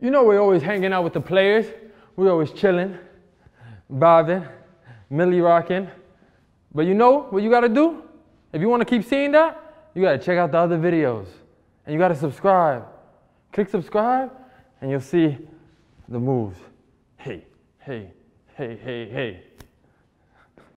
You know we're always hanging out with the players. We're always chilling, vibing, milly rocking. But you know what you gotta do? If you wanna keep seeing that, you gotta check out the other videos. And you gotta subscribe. Click subscribe and you'll see the moves. Hey, hey, hey, hey, hey.